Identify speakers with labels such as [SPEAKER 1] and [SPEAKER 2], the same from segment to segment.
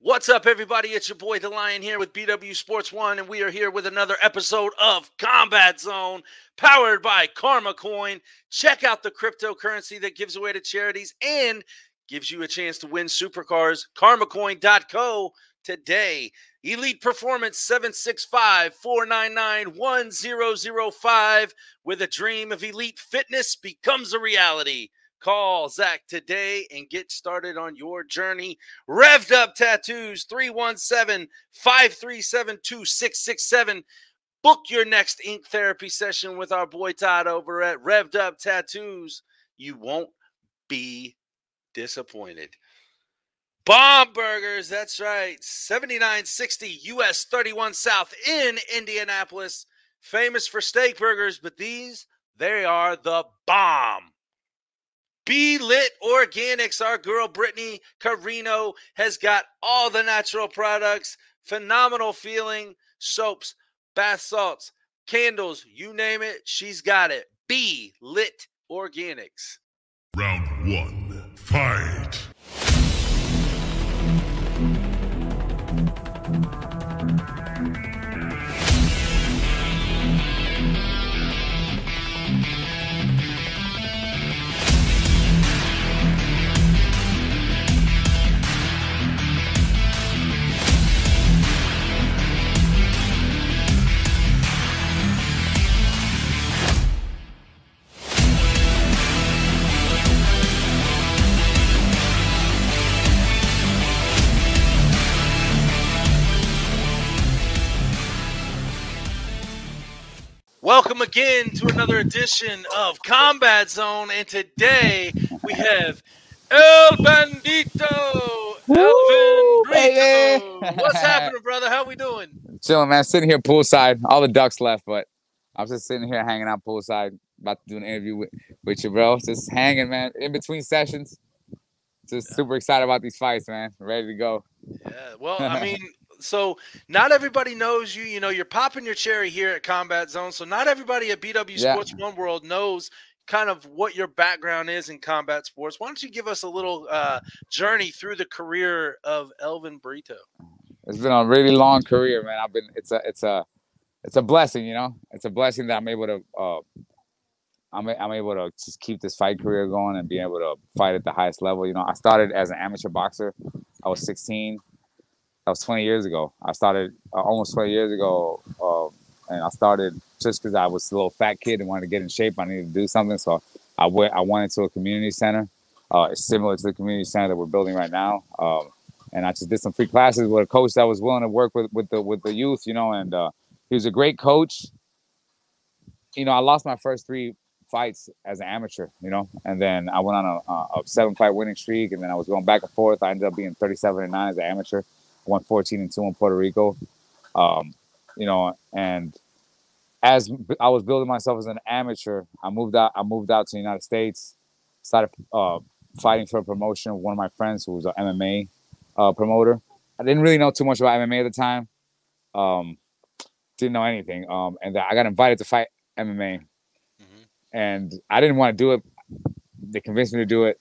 [SPEAKER 1] What's up, everybody? It's your boy The Lion here with BW Sports One, and we are here with another episode of Combat Zone, powered by Carma Coin. Check out the cryptocurrency that gives away to charities and gives you a chance to win supercars. CarmaCoin.co today. Elite Performance 765 499 1005, where the dream of elite fitness becomes a reality. Call Zach today and get started on your journey. Revved Up Tattoos 317 537 2667. Book your next ink therapy session with our boy Todd over at Revved Up Tattoos. You won't be disappointed. BaumBurgers, that's right. 7960 US 31 South in Indianapolis. Famous for steak burgers, but these, they are the bomb. BeeLit Organics. Our girl Brittany Carreno has got all the natural products, phenomenal feeling, soaps, bath salts, candles, you name it, she's got it. BeeLit Organics.
[SPEAKER 2] Round one, fight.
[SPEAKER 1] Welcome again to another edition of Combat Zone, and today we have El Bandito, Elvin. Brito. What's happening, brother? How we doing?
[SPEAKER 3] Chilling, man. Sitting here poolside. All the ducks left, but I'm just sitting here hanging out poolside. About to do an interview with, with you, bro. Just hanging, man. In between sessions. Just super excited about these fights, man. Ready to go.
[SPEAKER 1] Yeah. Well, I mean, so not everybody knows you. You know, you're popping your cherry here at Combat Zone. So not everybody at BW
[SPEAKER 3] Yeah.
[SPEAKER 1] Sports One World knows kind of what your background is in combat sports. Why don't you give us a little uh, journey through the career of Elvin Brito?
[SPEAKER 3] It's been a really long career, man. I've been. It's a. It's a. It's a blessing, you know. It's a blessing that I'm able to. Uh, I'm I'm able to just keep this fight career going and be able to fight at the highest level. You know, I started as an amateur boxer. I was 16. That was 20 years ago. I started uh, almost 20 years ago, uh, and I started just because I was a little fat kid and wanted to get in shape. I needed to do something, so I went. I went into a community center. Uh, similar to the community center that we're building right now. Um, and I just did some free classes with a coach that was willing to work with with the with the youth, you know, and uh, he was a great coach. You know, I lost my first three fights as an amateur, you know, and then I went on a, a, a seven fight winning streak, and then I was going back and forth. I ended up being 37 and nine as an amateur, won 14 and two in Puerto Rico, um, you know, and as I was building myself as an amateur, I moved out. I moved out to the United States, started uh, fighting for a promotion. with One of my friends who was an MMA uh, promoter. I didn't really know too much about MMA at the time. Um, didn't know anything. Um, and I got invited to fight MMA,
[SPEAKER 1] Mhm.
[SPEAKER 3] and I didn't want to do it. They convinced me to do it.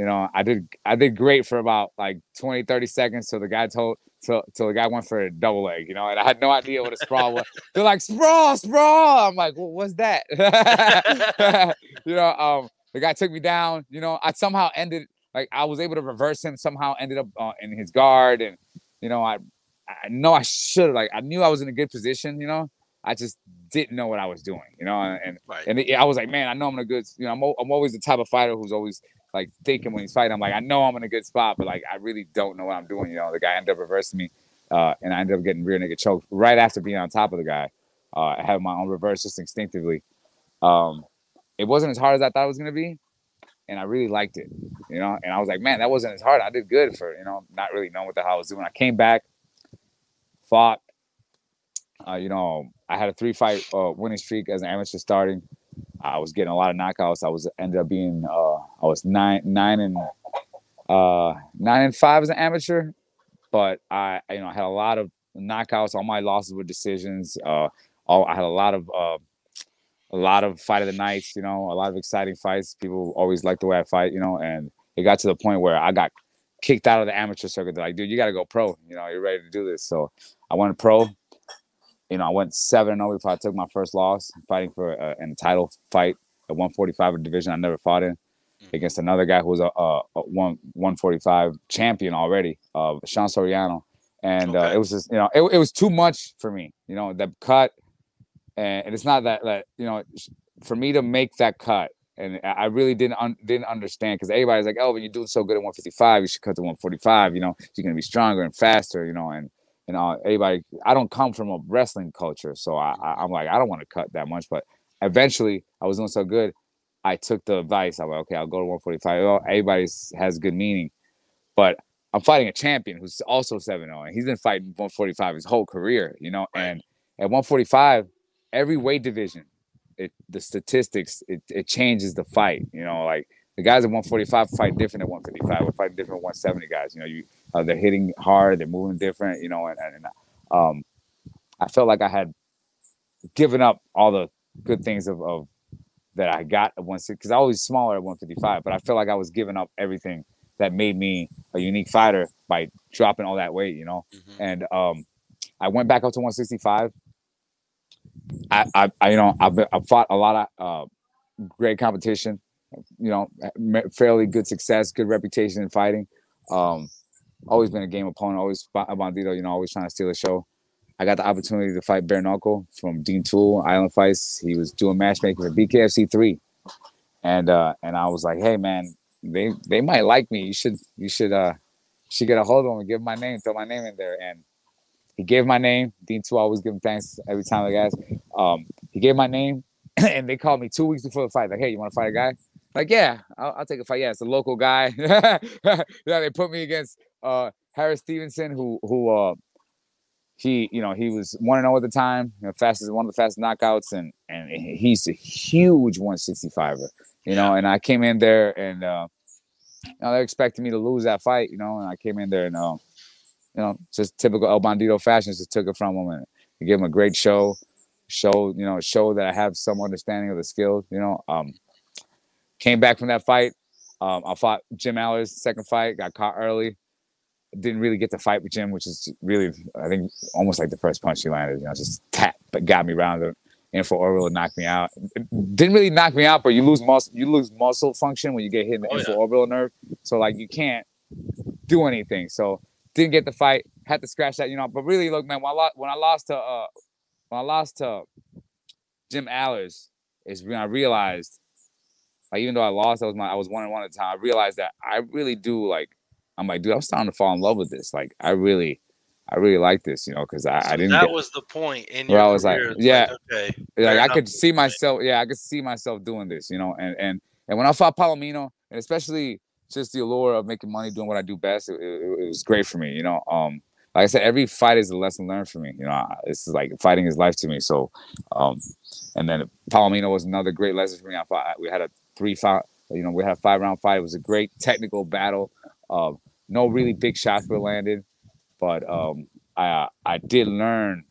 [SPEAKER 3] You know, I did. I did great for about like 20, 30 seconds. So the guy told. Till, till the guy went for a double leg, you know, and I had no idea what a sprawl was. They're like sprawl, sprawl. I'm like, well, what's that? you know, um, the guy took me down. You know, I somehow ended like I was able to reverse him. Somehow ended up uh, in his guard, and you know, I I know I should have like I knew I was in a good position. You know, I just didn't know what I was doing. You know, and and,
[SPEAKER 1] Right.
[SPEAKER 3] and it- I was like, man, I know I'm a good. You know, I'm I'm always the type of fighter who's always like thinking when he's fighting. I'm like, I know I'm in a good spot, but like I really don't know what I'm doing. You know, the guy ended up reversing me, uh, and I ended up getting rear naked choked right after being on top of the guy. Uh, I had my own reverse just instinctively. Um, it wasn't as hard as I thought it was gonna be, and I really liked it. You know, and I was like, man, that wasn't as hard. I did good for you know not really knowing what the hell I was doing. I came back, fought. Uh, you know, I had a three fight uh, winning streak as an amateur starting. I was getting a lot of knockouts. I was ended up being uh, I was nine nine and uh, nine and five as an amateur, but I you know I had a lot of knockouts. All my losses were decisions. Uh, all I had a lot of uh, a lot of fight of the nights. You know, a lot of exciting fights. People always like the way I fight. You know, and it got to the point where I got kicked out of the amateur circuit. They're like, dude, you got to go pro. You know, you're ready to do this. So I went pro. You know, I went seven and zero before I took my first loss, fighting for a, in a title fight, at 145 division I never fought in,
[SPEAKER 1] Mm.
[SPEAKER 3] against another guy who was a, a, a one 145 champion already, uh, Sean Soriano, and uh, it was just you know it, it was too much for me. You know, the cut, and, it's not that that you know for me to make that cut and I I really didn't un- didn't understand because everybody's like, oh, but you're doing so good at 155, you should cut to 145. You know, you're gonna be stronger and faster. You know, and and uh, everybody, I don't come from a wrestling culture, so I, I I'm like, I don't want to cut that much. But eventually, I was doing so good, I took the advice. I'm like, okay, I'll go to 145. Oh, everybody has good meaning, but I'm fighting a champion who's also 7 0, and he's been fighting 145 his whole career. You know, and at 145, every weight division it the statistics it, it changes the fight. You know, like the guys at 145 fight different at 155. We're fighting different at 170 guys. You know, you uh, they're hitting hard, they're moving different. You know, and, and um, I felt like I had given up all the good things of, of that I got at 160 because I was smaller at 155, but I felt like I was giving up everything that made me a unique fighter by dropping all that weight. You know,
[SPEAKER 1] Mhm.
[SPEAKER 3] and um, I went back up to 165. I, I, I you know, I've, been, I've fought a lot of uh, great competition. You know, fairly good success, good reputation in fighting. Um, always been a game opponent. Always a bandito. You know, always trying to steal a show. I got the opportunity to fight Bare Knuckle from Dean Tool Island Fights. He was doing matchmaking for BKFC three, and uh, and I was like, hey man, they they might like me. You should you should uh you should get a hold of them and give my name, throw my name in there. And he gave my name. Dean Tool always give him thanks every time I ask. Um, he gave my name, and they called me two weeks before the fight. Like, hey, you want to fight a guy? Like, yeah, I'll, I'll take a fight. Yeah, it's a local guy. yeah, they put me against uh Harris Stevenson, who who uh he you know he was one and zero at the time, you know, fastest one of the fastest knockouts, and and he's a huge 165er, you know. And I came in there and uh, you know, they're expecting me to lose that fight, you know, and I came in there and uh, you know, just typical El Bandito fashion, just took it from him and gave him a great show, show you know, show that I have some understanding of the skills, you know. Um, came back from that fight. Um, I fought Jim Alers second fight, got caught early. Didn't really get to fight with Jim, which is really, I think, almost like the first punch he landed. You know, just tap, but got me round the infraorbital and knocked me out. It didn't really knock me out, but you lose muscle, you lose muscle function when you get hit in the
[SPEAKER 1] Oh,
[SPEAKER 3] infra
[SPEAKER 1] yeah.
[SPEAKER 3] orbital nerve. So like you can't do anything. So didn't get the fight, had to scratch that, you know. But really, look, man, when I lost, when I lost to uh, when I lost to Jim Alers, is when I realized, like, even though I lost, I was my, I was one and one at the time. I realized that I really do like. I'm like, dude, I'm starting to fall in love with this. Like, I really, I really like this, you know, because I, I didn't.
[SPEAKER 1] that
[SPEAKER 3] get,
[SPEAKER 1] was the point in
[SPEAKER 3] Where
[SPEAKER 1] your
[SPEAKER 3] I was like,
[SPEAKER 1] career. It's
[SPEAKER 3] yeah.
[SPEAKER 1] okay.
[SPEAKER 3] like I could see myself, yeah, I could see myself doing this, you know, and and and when I fought Palomino, and especially just the allure of making money doing what I do best, it, it, it was great for me, you know. Um, like I said, every fight is a lesson learned for me. You know, I- this is like fighting is life to me. So, um, and then Palomino was another great lesson for me. I fought. We had a three fight. You know, we had a five round fight. It was a great technical battle. Um, no really big shots were landed, but um, I I did learn.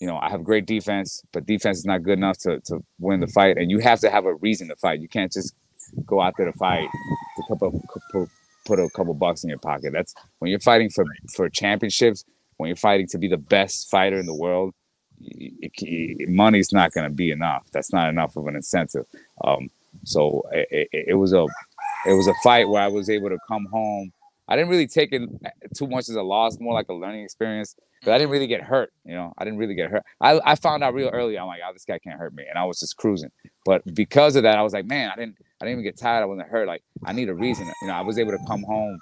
[SPEAKER 3] You know, I have great defense, but defense is not good enough to to win the fight. And you have to have a reason to fight. You can't just go out there to fight to put, put a couple bucks in your pocket. That's when you're fighting for for championships. When you're fighting to be the best fighter in the world, y- y- money's not going to be enough. That's not enough of an incentive. Um, so it, it, it was a it was a fight where I was able to come home. I didn't really take it eh, too much as a loss, more like a learning experience. But I didn't really get hurt, you know. I didn't really get hurt. I, I found out real early. I'm like, oh, this guy can't hurt me, and I was just cruising. But because of that, I was like, man, I didn't I didn't even get tired. I wasn't hurt. Like I need a reason. You know, I was able to come home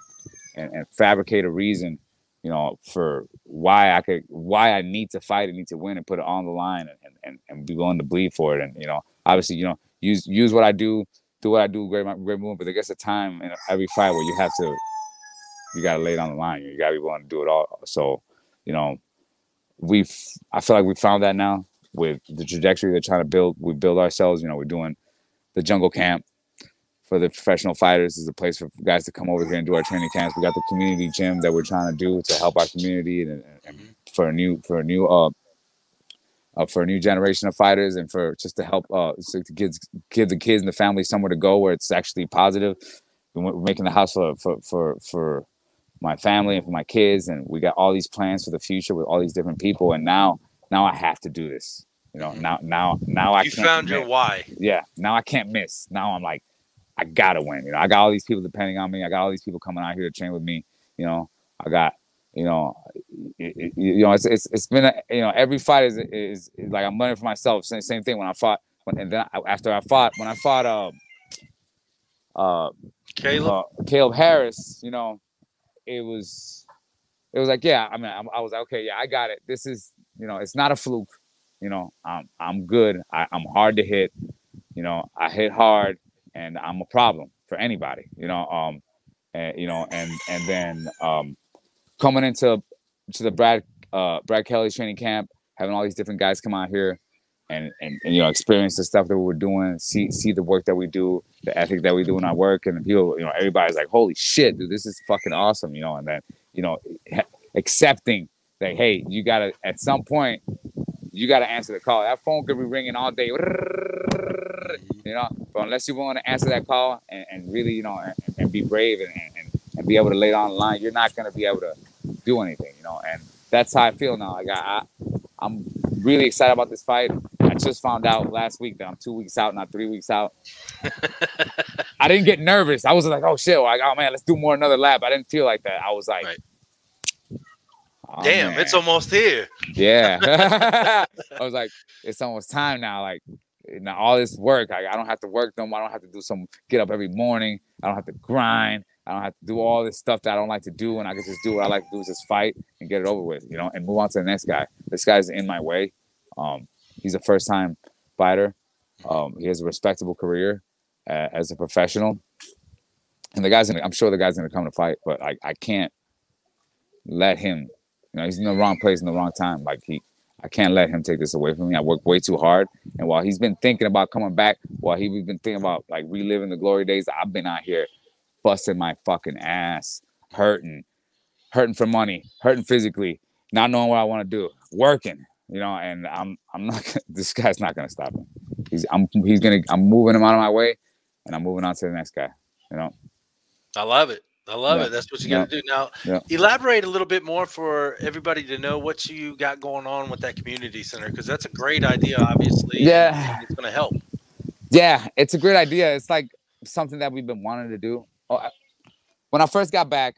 [SPEAKER 3] and, and fabricate a reason, you know, for why I could why I need to fight and need to win and put it on the line and, and, and be willing to bleed for it. And you know, obviously, you know, use use what I do, do what I do, great great movement. But there gets a time in every fight where you have to you gotta lay it on the line. You gotta be willing to do it all. So, you know, we've I feel like we found that now with the trajectory they're trying to build. We build ourselves. You know, we're doing the jungle camp for the professional fighters. This is a place for guys to come over here and do our training camps. We got the community gym that we're trying to do to help our community and, and for a new for a new uh, uh for a new generation of fighters and for just to help uh so to give give the kids and the family somewhere to go where it's actually positive. We're making the house for for for for my family and for my kids, and we got all these plans for the future with all these different people. And now, now I have to do this. You know, now, now, now I
[SPEAKER 1] You
[SPEAKER 3] can't
[SPEAKER 1] found your why.
[SPEAKER 3] Yeah, now I can't miss. Now I'm like, I gotta win. You know, I got all these people depending on me. I got all these people coming out here to train with me. You know, I got, you know, it- it- you know, it's it's, it's been, a, you know, every fight is, is is like I'm learning for myself. Same same thing when I fought, when, and then I, after I fought, when I fought, um, uh,
[SPEAKER 1] Caleb.
[SPEAKER 3] uh, Caleb Harris, you know, it was, it was like, yeah, I mean, I, I was like, okay, yeah, I got it. This is, you know, it's not a fluke. You know, I'm I'm good. I, I'm hard to hit. You know, I hit hard, and I'm a problem for anybody. You know, um, and you know, and and then um, coming into to the Brad uh Brad Kelly training camp, having all these different guys come out here. And, and, and you know experience the stuff that we're doing see see the work that we do the ethic that we do in our work and the people you know everybody's like holy shit dude this is fucking awesome you know and then you know accepting that hey you gotta at some point you gotta answer the call. That phone could be ringing all day mm-hmm. you know but unless you want to answer that call and, and really you know and, and be brave and, and, and be able to lay down the line you're not gonna be able to do anything you know and that's how I feel now. Like I, I I'm really excited about this fight I just found out last week that I'm two weeks out not three weeks out I didn't get nervous. I was like, oh shit, like, oh man, let's do more another lap. I didn't feel like that. I was like,
[SPEAKER 1] Right.
[SPEAKER 3] "Oh,
[SPEAKER 1] Damn,
[SPEAKER 3] man."
[SPEAKER 1] it's almost here.
[SPEAKER 3] yeah. I was like, it's almost time now. Like now all this work, I, I don't have to work no more. I don't have to do some get up every morning. I don't have to grind. I don't have to do all this stuff that I don't like to do, and I can just do what I like to do is just fight and get it over with, you know, and move on to the next guy. This guy's in my way. Um, he's a first time fighter. Um, he has a respectable career uh, as a professional, and the guy's gonna. I'm sure the guy's gonna come to fight, but I, I can't let him. You know, he's in the wrong place in the wrong time. Like he, I can't let him take this away from me. I work way too hard, and while he's been thinking about coming back, while he's been thinking about like reliving the glory days, I've been out here busting my fucking ass, hurting, hurting for money, hurting physically, not knowing what I want to do, working. You know, and I'm I'm not. gonna- This guy's not gonna stop him. He's I'm he's gonna I'm moving him out of my way, and I'm moving on to the next guy. You know.
[SPEAKER 1] I love it. I love
[SPEAKER 3] Yeah.
[SPEAKER 1] it. That's what you got to do. Now,
[SPEAKER 3] Yeah.
[SPEAKER 1] elaborate a little bit more for everybody to know what you got going on with that community center because that's a great idea, obviously.
[SPEAKER 3] Yeah.
[SPEAKER 1] It's going to help.
[SPEAKER 3] Yeah, it's a great idea. It's like something that we've been wanting to do. Oh, When I first got back,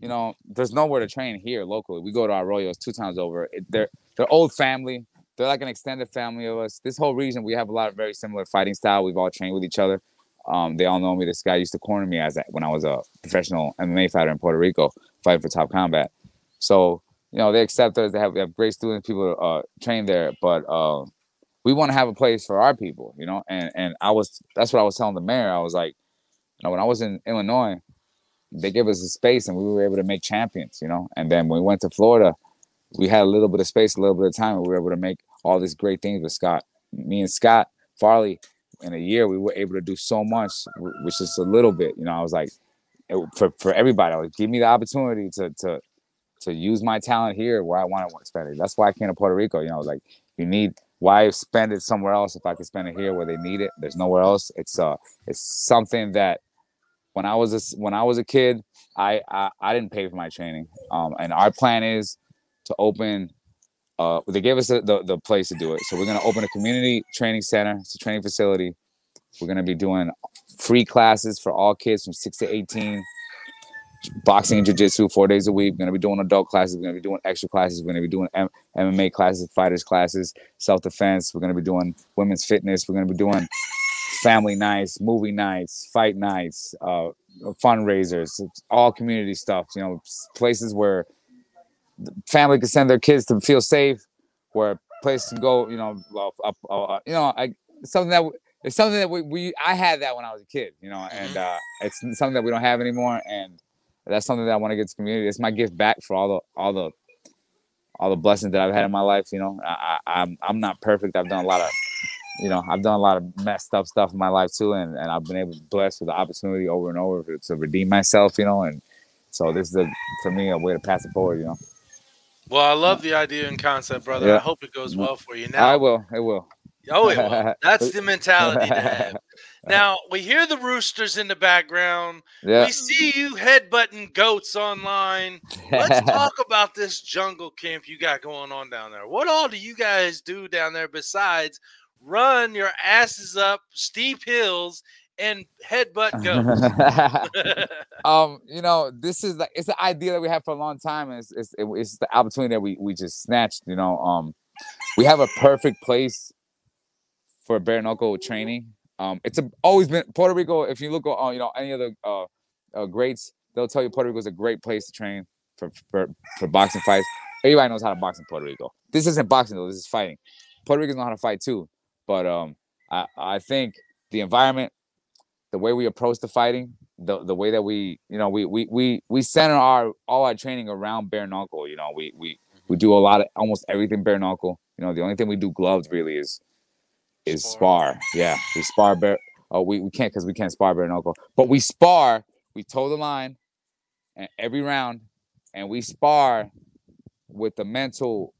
[SPEAKER 3] you know, there's nowhere to train here locally. We go to Arroyos two times over. It, they're they're old family. They're like an extended family of us. This whole region, we have a lot of very similar fighting style. We've all trained with each other. Um, they all know me. This guy used to corner me as a, when I was a professional MMA fighter in Puerto Rico, fighting for Top Combat. So you know, they accept us. They have, have great students, people uh, train there, but uh, we want to have a place for our people, you know. And and I was that's what I was telling the mayor. I was like, you know, when I was in Illinois, they gave us a space and we were able to make champions, you know. And then when we went to Florida, we had a little bit of space, a little bit of time, and we were able to make all these great things with Scott. Me and Scott Farley, in a year, we were able to do so much, wh- which is a little bit, you know. I was like, it- for for everybody, I was give me the opportunity to to to use my talent here where I want to spend it. That's why I came to Puerto Rico. You know, like you need why spend it somewhere else if I can spend it here where they need it. There's nowhere else. It's uh it's something that when I was a, when I was a kid, I, I I didn't pay for my training. Um, and our plan is to open. Uh, they gave us the, the, the place to do it, so we're gonna open a community training center. It's a training facility. We're gonna be doing free classes for all kids from six to eighteen. Boxing and jiu-jitsu four days a week. We're gonna be doing adult classes. We're gonna be doing extra classes. We're gonna be doing M- MMA classes, fighters classes, self-defense. We're gonna be doing women's fitness. We're gonna be doing family nights, movie nights, fight nights, uh, fundraisers, all community stuff. You know, places where family can send their kids to feel safe, where place to go. You know, up, uh, you know, I, something that it's something that we, we I had that when I was a kid. You know, and uh, it's something that we don't have anymore, and that's something that I want to give to the community. It's my gift back for all the all the all the blessings that I've had in my life. You know, I, I, I'm I'm not perfect. I've done a lot of you know, I've done a lot of messed up stuff in my life too, and, and I've been able to blessed with the opportunity over and over to, to redeem myself, you know, and so this is a, for me a way to pass it forward, you know.
[SPEAKER 1] Well, I love the idea and concept, brother.
[SPEAKER 3] Yeah.
[SPEAKER 1] I hope it goes mm. well for you. Now I
[SPEAKER 3] will, it will.
[SPEAKER 1] oh, it will. That's the mentality to have. Now we hear the roosters in the background.
[SPEAKER 3] Yeah.
[SPEAKER 1] We see you headbutting goats online. Let's talk about this jungle camp you got going on down there. What all do you guys do down there besides run your asses up steep hills and headbutt goats?
[SPEAKER 3] um, you know, this is like it's the idea that we have for a long time, and it's it's, it's the opportunity that we we just snatched. You know, um, we have a perfect place for bare knuckle training. Um, it's a, always been Puerto Rico. If you look at you know any of the uh, uh, greats, they'll tell you Puerto Rico is a great place to train for for, for boxing fights. Everybody knows how to box in Puerto Rico. This isn't boxing though. This is fighting. Puerto Ricans know how to fight too, but um, I I think the environment, the way we approach the fighting, the the way that we you know we we we we center our all our training around bare knuckle. You know we we mm-hmm. we do a lot of almost everything bare knuckle. You know the only thing we do gloves really is is spar. Yeah, we spar bare. Oh, we, we can't because we can't spar bare knuckle, but we spar. We toe the line, and every round, and we spar with the mental,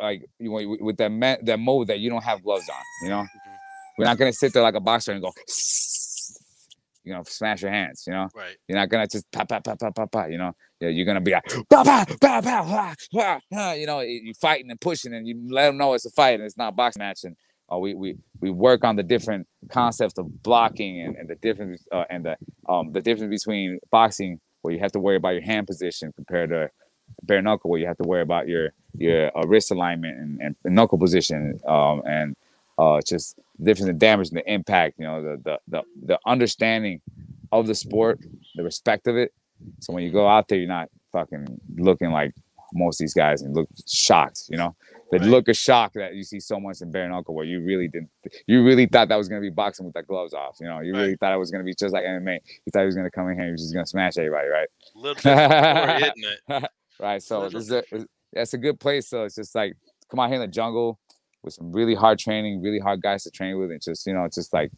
[SPEAKER 3] like you know, with that me- that mode that you don't have gloves on. You know, mm-hmm. we're not gonna sit there like a boxer and go, you know, smash your hands. You know,
[SPEAKER 1] right.
[SPEAKER 3] you're not gonna just pop, pop, pop, pop, pop, pop. You know, yeah, you're gonna be like, pop, pop, pop, pop, pop, pop, pop. you know, you're fighting and pushing, and you let them know it's a fight and it's not a boxing match. And uh, we we we work on the different concepts of blocking and, and the difference uh, and the um the difference between boxing where you have to worry about your hand position compared to bare knuckle where you have to worry about your your uh, wrist alignment and, and, and knuckle position um and uh it's just different the difference in damage and the impact you know the, the the the understanding of the sport the respect of it. So when you go out there you're not fucking looking like most of these guys and look shocked you know? The
[SPEAKER 1] Right.
[SPEAKER 3] look of shock that you see so much in bare knuckle where you really didn't you really thought that was gonna be boxing with the gloves off you know? You really thought it was gonna be just like MMA you thought he was gonna come in here and he was just gonna smash everybody right?
[SPEAKER 1] Little different story, isn't it?
[SPEAKER 3] right so
[SPEAKER 1] Little
[SPEAKER 3] this is a it's a good place so it's just like come out here in the jungle with some really hard training really hard guys to train with and just you know just like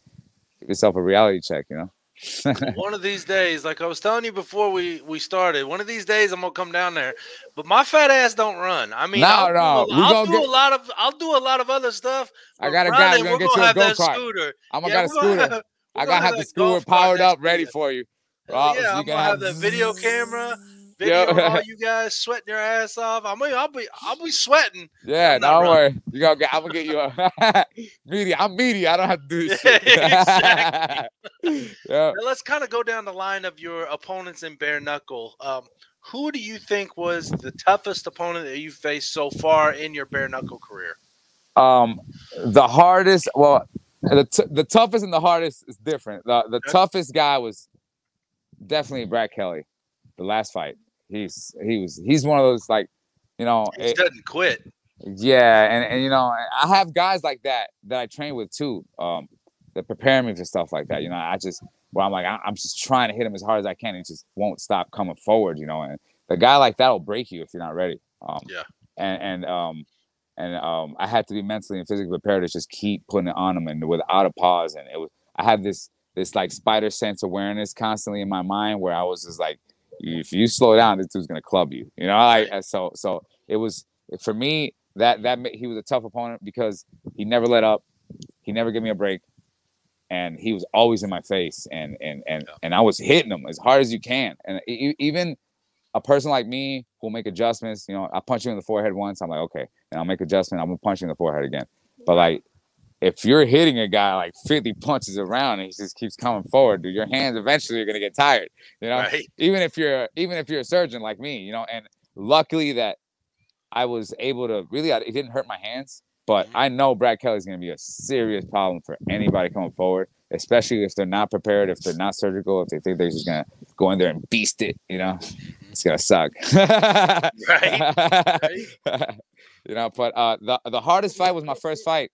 [SPEAKER 3] give yourself a reality check you know
[SPEAKER 1] one of these days, like I was telling you before we we started, one of these days I'm gonna come down there. But my fat ass don't run. I mean,
[SPEAKER 3] No,
[SPEAKER 1] I'll,
[SPEAKER 3] no,
[SPEAKER 1] do, a, I'll
[SPEAKER 3] gonna
[SPEAKER 1] do
[SPEAKER 3] get-
[SPEAKER 1] a lot of I'll do a lot of other stuff.
[SPEAKER 3] I got a guy who's gonna
[SPEAKER 1] we're
[SPEAKER 3] get you
[SPEAKER 1] gonna
[SPEAKER 3] a go-kart. i'm gonna
[SPEAKER 1] Yeah,
[SPEAKER 3] got a
[SPEAKER 1] we're gonna
[SPEAKER 3] scooter
[SPEAKER 1] have-
[SPEAKER 3] i gotta have the scooter powered up ready for you
[SPEAKER 1] yeah,
[SPEAKER 3] so you
[SPEAKER 1] I'm gonna have the video camera, video
[SPEAKER 3] Yeah.
[SPEAKER 1] all you guys sweating your ass off. I'm I'll be I'll be sweating.
[SPEAKER 3] Yeah, don't
[SPEAKER 1] running.
[SPEAKER 3] worry. You gonna get. I'm gonna get you a media. I'm media. I don't have to do this. yeah.
[SPEAKER 1] Now let's kind of go down the line of your opponents in bare knuckle. Um, who do you think was the toughest opponent that you faced so far in your bare knuckle career?
[SPEAKER 3] Um, the hardest. Well, the t- the toughest and the hardest is different. The the
[SPEAKER 1] Okay.
[SPEAKER 3] toughest guy was definitely Brad Kelly. The last fight. He's he was he's one of those like, you know,
[SPEAKER 1] He
[SPEAKER 3] it-
[SPEAKER 1] doesn't quit.
[SPEAKER 3] Yeah, and, and you know, I have guys like that that I train with too. Um, that prepare me for stuff like that. You know, I just where I'm like, I, I'm just trying to hit him as hard as I can, and just won't stop coming forward. You know, and the guy like that will break you if you're not ready. Um,
[SPEAKER 1] Yeah.
[SPEAKER 3] And and um and um I had to be mentally and physically prepared to just keep putting it on him and without a pause. And it was I had this this like spider sense awareness constantly in my mind where I was just like, if you slow down, this dude's gonna club you. You know, and so so it was for me that that he was a tough opponent because he never let up, he never gave me a break, and he was always in my face, and and and and I was hitting him as hard as you can, and even a person like me who'll make adjustments, you know, I punch you in the forehead once, I'm like okay, and I'll make adjustment, I'm gonna punch you in the forehead again, but like. If you're hitting a guy like 50 punches around and he just keeps coming forward, dude, your hands eventually are gonna get tired. You know,
[SPEAKER 1] Right.
[SPEAKER 3] even if you're even if you're a surgeon like me, you know, and luckily that I was able to really it didn't hurt my hands, but
[SPEAKER 1] Mhm.
[SPEAKER 3] I know Brad Kelly's gonna be a serious problem for anybody coming forward, especially if they're not prepared, if they're not surgical, if they think they're just gonna go in there and beast it, you know, it's gonna suck.
[SPEAKER 1] Right. Right.
[SPEAKER 3] you know, but uh the the hardest fight was my first fight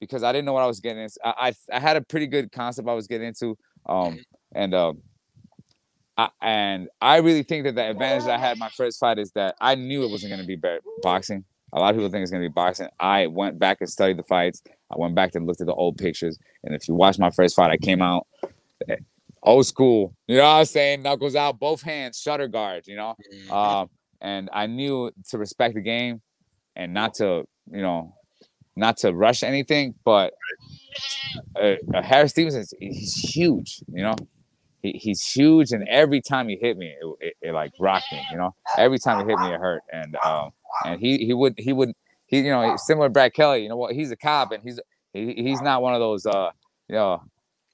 [SPEAKER 3] because I didn't know what I was getting into. I, I I had a pretty good concept I was getting into. Um and um I, and I really think that the advantage that I had in my first fight is that I knew it wasn't going to be boxing. A lot of people think it's going to be boxing. I went back and studied the fights. I went back and looked at the old pictures. And if you watch my first fight, I came out eh, old school. You know what I'm saying? Knuckles out, both hands, shutter guard. You know,
[SPEAKER 1] Mhm.
[SPEAKER 3] um, and I knew to respect the game and not to, you know, not to rush anything, but uh, uh, Harris Stevenson, he's huge. You know, he, he's huge, and every time he hit me, it, it, it, like rocked me. You know, every time he hit me, it hurt. And um, and he he would he would he you know similar to Brad Kelly. You know what? He's a cop, and he's he, he's not one of those uh you know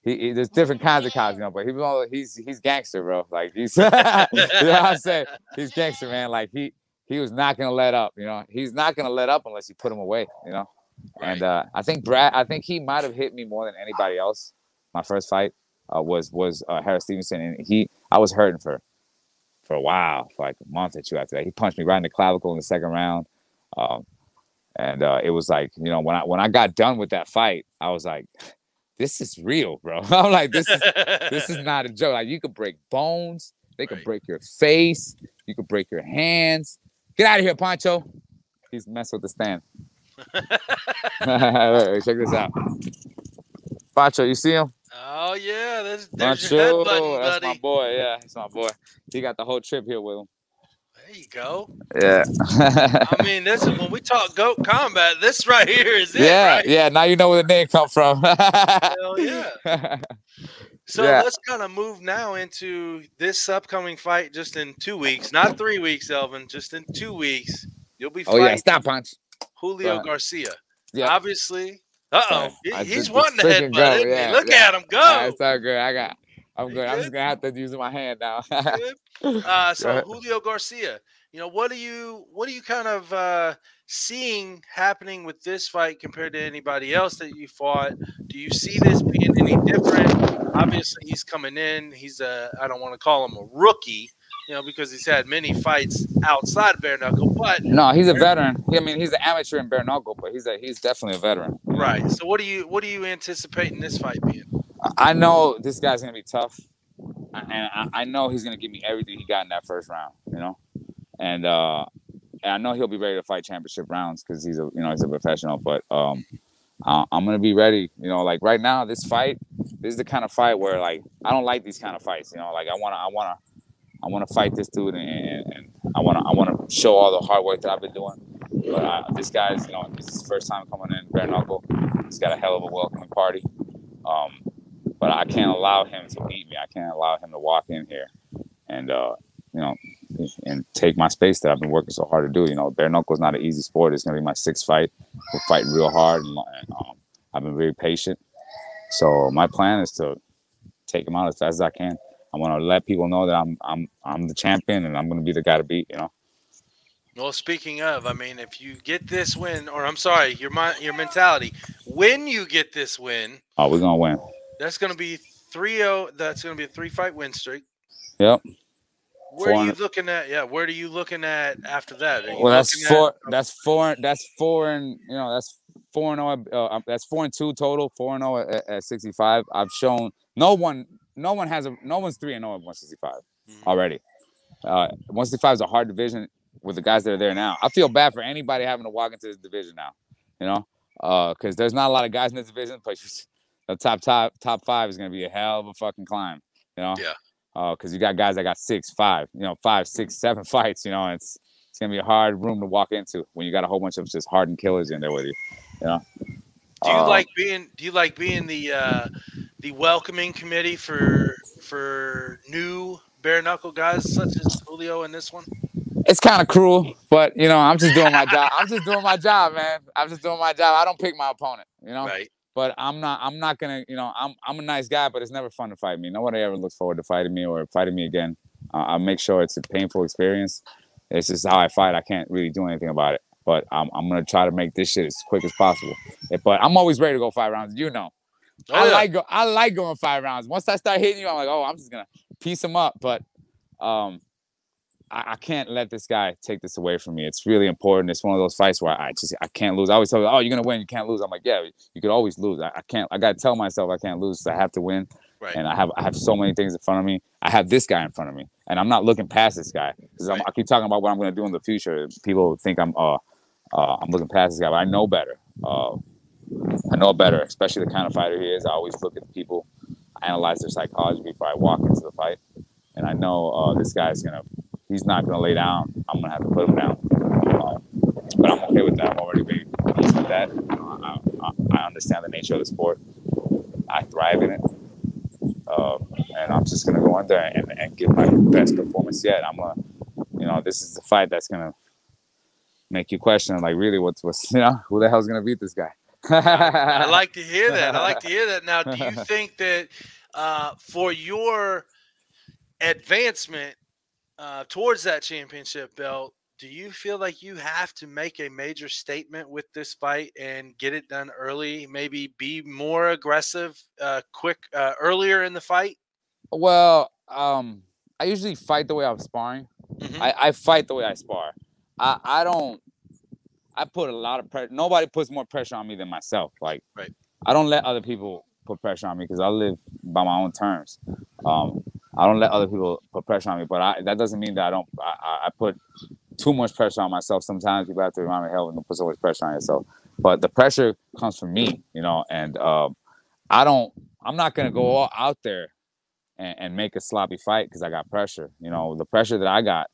[SPEAKER 3] he, he, there's different kinds of cops, you know, but he he's he's gangster, bro. Like he's you know what I'm saying? He's gangster, man. Like he he was not gonna let up, you know. He's not gonna let up unless you put him away, you know. Right. And uh, I think Brad, I think he might have hit me more than anybody else. My first fight uh, was was uh, Harris Stevenson, and he I was hurting for for a while, for like a month or two after that. He punched me right in the clavicle in the second round. Um, and uh, it was like, you know, when I when I got done with that fight, I was like, this is real, bro. I'm like, this is this is not a joke. Like you could break bones, they could right. break your face, you could break your hands. Get out of here, Pancho. He's messing with the stand. Check this out. Pacho, you see him?
[SPEAKER 1] Oh yeah, there's, there's head button,
[SPEAKER 3] That's my boy. Yeah, he's my boy. He got the whole trip here with him.
[SPEAKER 1] There you go.
[SPEAKER 3] Yeah.
[SPEAKER 1] I mean, this is when we talk goat combat. This right here is it.
[SPEAKER 3] Yeah,
[SPEAKER 1] right?
[SPEAKER 3] yeah. Now you know where the name come from.
[SPEAKER 1] Hell yeah. So yeah. let's kind of move now into this upcoming fight just in two weeks, not three weeks, Elvin. Just in two weeks, you'll be fighting.
[SPEAKER 3] Oh yeah, stop punch.
[SPEAKER 1] Julio Garcia. Yeah. Obviously. Uh oh, he, he's wanting to headbutt. Yeah, Look yeah. at him go.
[SPEAKER 3] That's all good. I got. I'm good. good. I'm just gonna have to use my hand now.
[SPEAKER 1] uh, so Julio Garcia, you know, what are you what are you kind of uh, seeing happening with this fight compared to anybody else that you fought? Do you see this being any different? Obviously, he's coming in. He's a I don't want to call him a rookie, you know, because he's had many fights outside bare knuckle. But
[SPEAKER 3] no, he's a veteran. I mean, he's an amateur in bare knuckle, but he's a he's definitely a veteran.
[SPEAKER 1] Right. So, what do you what do you anticipate in this fight being?
[SPEAKER 3] I know this guy's gonna be tough, and I, know he's gonna give me everything he got in that first round. You know, and uh, and I know he'll be ready to fight championship rounds because he's a you know he's a professional. But um, uh, I'm gonna be ready. You know, like right now, this fight, this is the kind of fight where like I don't like these kind of fights. You know, like I wanna I wanna I wanna fight this dude and, and I wanna I wanna show all the hard work that I've been doing. But uh, this guy's you know this is his first time coming in bare knuckle. He's got a hell of a welcoming party. Um, but I can't allow him to beat me. I can't allow him to walk in here and uh, you know and take my space that I've been working so hard to do. You know, bare knuckle is not an easy sport. It's gonna be my sixth fight. We're fighting real hard, and, and um, I've been very patient. So my plan is to take him out as fast as I can. I want to let people know that I'm I'm I'm the champion and I'm going to be the guy to beat. You know.
[SPEAKER 1] Well, speaking of, I mean, if you get this win, or I'm sorry, your your mentality, when you get this win,
[SPEAKER 3] oh, we're gonna win.
[SPEAKER 1] That's going to be 3-0. That's going to be a three-fight win streak.
[SPEAKER 3] Yep.
[SPEAKER 1] Where are you looking at? Yeah, where are you looking at after that?
[SPEAKER 3] Well, that's four. At, that's four. That's four, and you know that's four and zero. Oh, uh, that's four and two total. Four and zero oh at, at sixty five. I've shown no one. No one has a. No one's three and zero at one sixty five mm-hmm. already. Uh, one sixty five is a hard division with the guys that are there now. I feel bad for anybody having to walk into this division now. You know, because uh, there's not a lot of guys in this division, but the top top top five is going to be a hell of a fucking climb. You know.
[SPEAKER 1] Yeah.
[SPEAKER 3] Because uh, you got guys that got six, five, you know, five, six, seven fights. You know, it's it's gonna be a hard room to walk into when you got a whole bunch of just hardened killers in there with you. You know.
[SPEAKER 1] Do you uh, like being? Do you like being the uh, the welcoming committee for for new bare knuckle guys such as Julio in this one?
[SPEAKER 3] It's kind of cruel, but you know, I'm just doing my job. I'm just doing my job, man. I'm just doing my job. I don't pick my opponent. You know.
[SPEAKER 1] Right
[SPEAKER 3] but I'm not I'm not gonna you know I'm I'm a nice guy, but it's never fun to fight me. Nobody ever looks forward to fighting me or fighting me again. Uh, I make sure it's a painful experience. It's just how I fight. I can't really do anything about it. But I'm I'm gonna try to make this shit as quick as possible. But I'm always ready to go five rounds. You know, oh, I yeah. like go, I like going five rounds. Once I start hitting you, I'm like, oh, I'm just gonna piece them up. But um, I, I, can't let this guy take this away from me. It's really important. It's one of those fights where I just I can't lose. I always tell, him, oh, you're gonna win. You can't lose. I'm like, yeah, you could always lose. I, I can't. I gotta tell myself I can't lose. So I have to win. Right. And I have I have so many things in front of me. I have this guy in front of me, and I'm not looking past this guy because right. I keep talking about what I'm going to do in the future. People think I'm uh, uh I'm looking past this guy, but I know better. Uh, I know better, especially the kind of fighter he is. I always look at the people, analyze their psychology before I walk into the fight, and I know uh, this guy is going to he's not going to lay down. I'm going to have to put him down. Um, but I'm okay with that. I'm already very pleased with that. I, I, I, understand the nature of the sport. I thrive in it. Uh, and I'm just gonna go in there and, and give my best performance yet. I'm gonna, you know, this is the fight that's gonna make you question, like, really, what's what's you know, who the hell's gonna beat this guy?
[SPEAKER 1] I like to hear that. I like to hear that. Now, do you think that uh, for your advancement uh, towards that championship belt, do you feel like you have to make a major statement with this fight and get it done early? Maybe be more aggressive, uh, quick, uh, earlier in the fight.
[SPEAKER 3] Well, um, I usually fight the way I'm sparring.
[SPEAKER 1] Mhm.
[SPEAKER 3] I, I fight the way I spar. I, I don't. I put a lot of pressure. Nobody puts more pressure on me than myself. Like,
[SPEAKER 1] Right.
[SPEAKER 3] I don't let other people put pressure on me because I live by my own terms. Um, I don't let other people put pressure on me, but I, that doesn't mean that I don't. I, I- put too much pressure on myself. Sometimes people have to remind me, hell, don't put so much pressure on yourself. But the pressure comes from me, you know, and um, I don't. I'm not gonna go out there and, and make a sloppy fight because I got pressure. You know, the pressure that I got,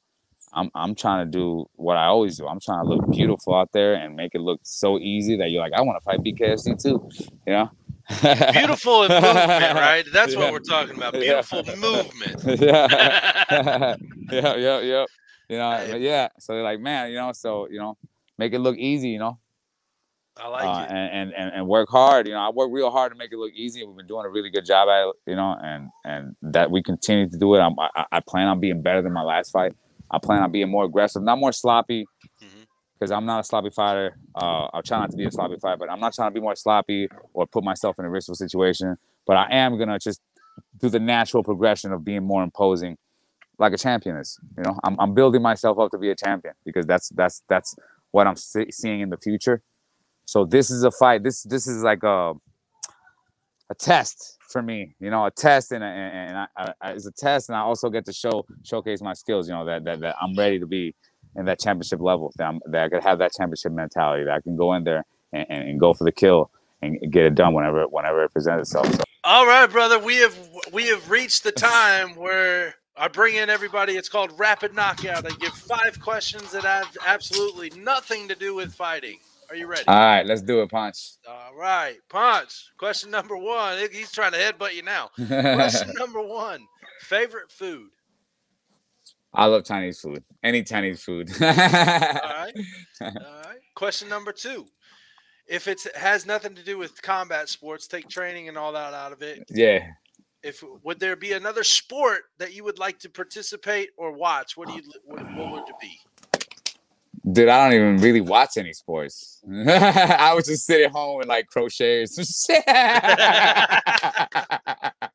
[SPEAKER 3] I'm I'm trying to do what I always do. I'm trying to look beautiful out there and make it look so easy that you're like, I want to fight BKFC too. You know,
[SPEAKER 1] Beautiful movement, right? That's
[SPEAKER 3] Yeah.
[SPEAKER 1] what we're talking about.
[SPEAKER 3] Yeah.
[SPEAKER 1] Beautiful movement.
[SPEAKER 3] yeah, yeah, yeah, yeah. You know, yeah. So they're like, man, you know, so you know, make it look easy. You know,
[SPEAKER 1] I like
[SPEAKER 3] uh,
[SPEAKER 1] it.
[SPEAKER 3] and, and and work hard. You know, I work real hard to make it look easy. We've been doing a really good job at it. You know, and and that we continue to do it. I'm, I I plan on being better than my last fight. I plan on being more aggressive, not more sloppy. Because I'm not a sloppy fighter. Uh, I'll try not to be a sloppy fighter, but I'm not trying to be more sloppy or put myself in a risky situation. But I am gonna just do the natural progression of being more imposing, like a champion is. You know, I'm I'm building myself up to be a champion because that's that's that's what I'm see- seeing in the future. So this is a fight. This this is like a a test for me. You know, a test and a, and I, I- it's a test, and I also get to show showcase my skills. You know that that, that I'm ready to be in that championship level. That, I'm, that I could have that championship mentality. That I can go in there and, and, and go for the kill and get it done whenever whenever it presents itself. So,
[SPEAKER 1] All right, brother. We have we have reached the time where I bring in everybody. It's called rapid knockout. I give five questions that have absolutely nothing to do with fighting. Are you ready?
[SPEAKER 3] all right, let's do it, Punch.
[SPEAKER 1] All right, Punch. Question number one. He's trying to headbutt you now. Question number one. Favorite food.
[SPEAKER 3] I love Chinese food. Any Chinese food.
[SPEAKER 1] All right. All right. Question number two. If it has nothing to do with combat sports, take training and all that out of it.
[SPEAKER 3] yeah.
[SPEAKER 1] If would there be another sport that you would like to participate or watch? What do you what, what would it be?
[SPEAKER 3] Dude, I don't even really watch any sports. I would just sit at home and like crochet or some shit.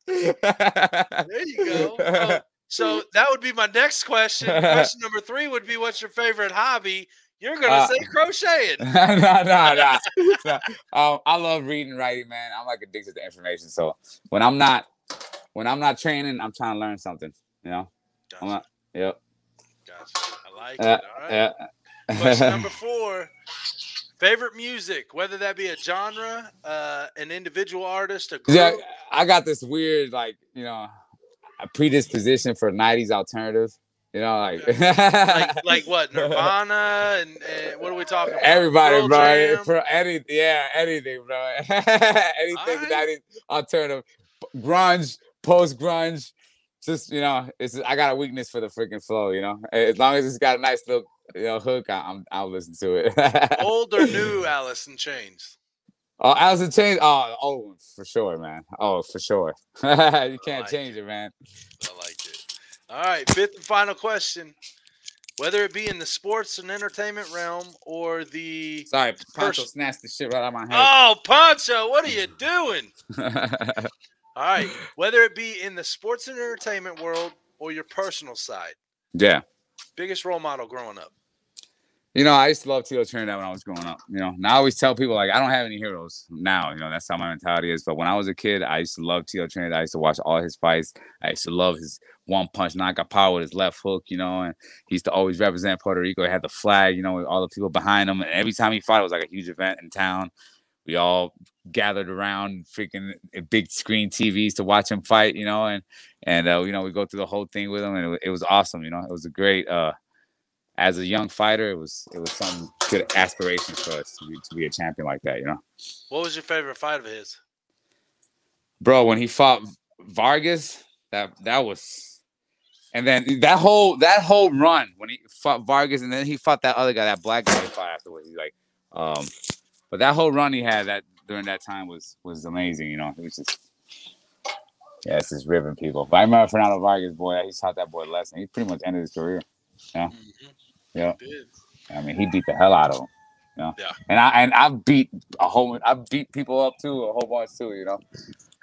[SPEAKER 1] There you go. So that would be my next question. Question number three would be, "What's your favorite hobby?" You're gonna
[SPEAKER 3] Uh,
[SPEAKER 1] say crocheting.
[SPEAKER 3] no, no, no. Um, I love reading writing, man. I'm like addicted to information. So when I'm not, when I'm not training, I'm trying to learn something. You know. I'm not. Yep.
[SPEAKER 1] Gotcha. I like
[SPEAKER 3] Uh,
[SPEAKER 1] it. All right. Question number four. Favorite music, whether that be a genre, uh, an individual artist, a group.
[SPEAKER 3] yeah, I got this weird, like, you know, a predisposition for '90s alternative. You know, like,
[SPEAKER 1] like, like what? Nirvana and, and what are we talking about?
[SPEAKER 3] everybody,
[SPEAKER 1] Pearl
[SPEAKER 3] bro.
[SPEAKER 1] Jam?
[SPEAKER 3] For any, yeah, anything, bro. anything
[SPEAKER 1] Alright.
[SPEAKER 3] that is alternative, grunge, post grunge. Just you know, it's I got a weakness for the freaking flow. You know, as long as it's got a nice little you know hook, I, I'm I'll listen to it.
[SPEAKER 1] Old or new Alice in Chains?
[SPEAKER 3] Uh, oh, Alice in Chains. Oh, uh, oh, for sure, man. Oh, for sure. you can't
[SPEAKER 1] like
[SPEAKER 3] change it, man.
[SPEAKER 1] I like it. All right, fifth and final question. Whether it be in the sports and entertainment realm or the
[SPEAKER 3] Sorry, Pancho
[SPEAKER 1] Pers-
[SPEAKER 3] snatched the shit right out of my head.
[SPEAKER 1] Oh, Poncho, what are you doing? All right, whether it be in the sports and entertainment world or your personal side,
[SPEAKER 3] yeah.
[SPEAKER 1] biggest role model growing up.
[SPEAKER 3] You know, I used to love Tito Trinidad when I was growing up. You know, and I always tell people like I don't have any heroes now. You know, that's how my mentality is. But when I was a kid, I used to love Tito Trinidad. I used to watch all his fights. I used to love his one punch knockout power with his left hook. You know, and he used to always represent Puerto Rico. He had the flag. You know, all the people behind him. And every time he fought, it was like a huge event in town. We all gathered around freaking uh, big screen TVs to watch him fight. You know, and and uh, you know we go through the whole thing with him, and it, it was awesome. You know, it was a great. uh as a young fighter, it was it was some good aspirations for us to be, to be a champion like that. You know,
[SPEAKER 1] What was your favorite fight of his?
[SPEAKER 3] bro, when he fought Vargas, that that was, and then that whole that whole run when he fought Vargas, and then he fought that other guy, that black guy he fought afterwards. He's like, um, but that whole run he had that during that time was was amazing. You know, it was just. Yeah, it's just ripping people. But I remember Fernando Vargas, boy, he taught that boy a lesson. He pretty much ended his career. Yeah.
[SPEAKER 1] Mhm.
[SPEAKER 3] Yeah. I mean, he beat the hell out of him. You know?
[SPEAKER 1] Yeah.
[SPEAKER 3] And I and I beat a whole I beat people up too, a whole bunch too, you know.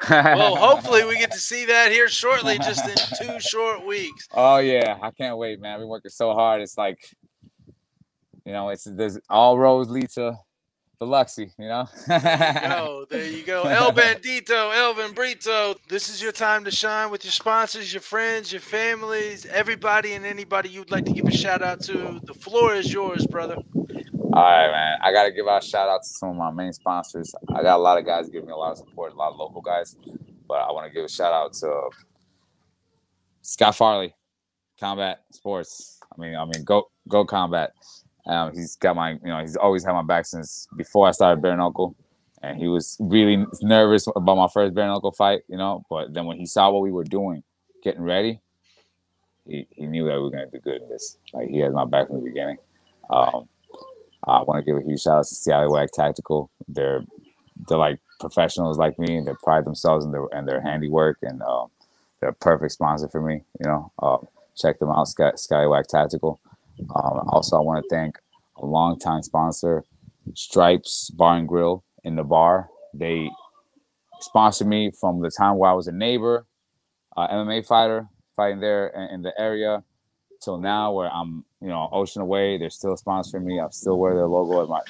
[SPEAKER 1] Well, hopefully we get to see that here shortly, just in two short weeks.
[SPEAKER 3] Oh yeah, I can't wait, man. I've been working so hard. It's like, you know, it's there's all roads lead to Biloxi, you know.
[SPEAKER 1] Go, there you go. El Bandido, Elvin Brito. This is your time to shine with your sponsors, your friends, your families, everybody and anybody you'd like to give a shout out to. The floor is yours, brother.
[SPEAKER 3] All right, man. I gotta give out a shout out to some of my main sponsors. I got a lot of guys giving me a lot of support, a lot of local guys, but I want to give a shout out to Scott Farley, Combat Sports. I mean, I mean, go go Combat. Um, he's got my, you know, he's always had my back since before I started bare knuckle, and he was really nervous about my first bare knuckle fight, you know. But then when he saw what we were doing, getting ready, he, he knew that we were gonna do good in this. Like he had my back from the beginning. Um, I want to give a huge shout out to Scallywag Tactical. They're they're like professionals like me, they pride themselves in their and their handiwork, and um, they're a perfect sponsor for me. You know, um, check them out, Sky, Skywag Tactical. Um, also, I want to thank a longtime sponsor, Stripes Bar and Grill in the bar. They sponsored me from the time where I was a neighbor, uh, MMA fighter, fighting there in, in the area, till now where I'm, you know, ocean away. They're still sponsoring me. I still wear their logo at my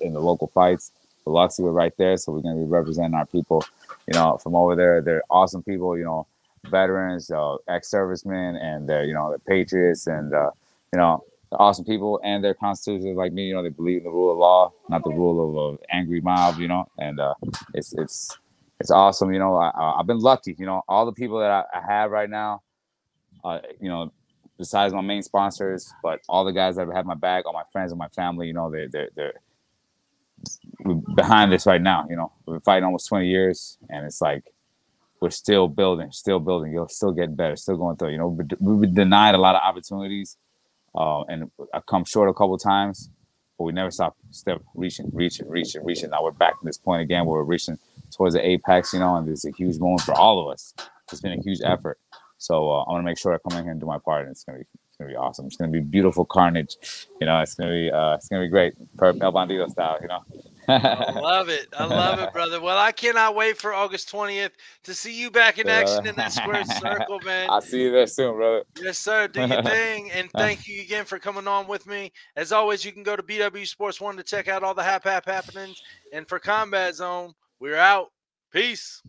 [SPEAKER 3] in the local fights. Biloxi, we're right there, so we're gonna be representing our people, you know, from over there. They're awesome people, you know, veterans, uh, ex-servicemen, and they're, you know, they're patriots, and uh, you know, they're awesome people, and they're constitutionalists like me. You know, they believe in the rule of law, not the rule of an angry mob. You know, and uh, it's it's it's awesome. You know, I, I've been lucky. You know, all the people that I, I have right now, uh, you know, besides my main sponsors, but all the guys that have had my back, all my friends and my family, you know, they're they're they're behind this right now. You know, we've been fighting almost 20 years, and it's like we're still building, still building. You'll still get better, still going through. You know, we've been denied a lot of opportunities, uh, and I've come short a couple times, but we never stop step reaching, reaching, reaching, reaching. Now we're back to this point again where we're reaching towards the apex. You know, and it's a huge moment for all of us. It's been a huge effort. So uh, I'm gonna make sure I come in here and do my part, and it's gonna be it's gonna be awesome. It's gonna be beautiful carnage. You know, it's gonna be uh, it's gonna be great, per El Bandido style. You know.
[SPEAKER 1] I love it. I love it, brother. Well, I cannot wait for August 20th to see you back in action in that square circle, man.
[SPEAKER 3] I'll see you there soon, brother.
[SPEAKER 1] Yes, sir. Do your thing. And thank you again for coming on with me. As always, you can go to BW Sports One to check out all the hap hap happenings. And for Combat Zone, we're out. Peace.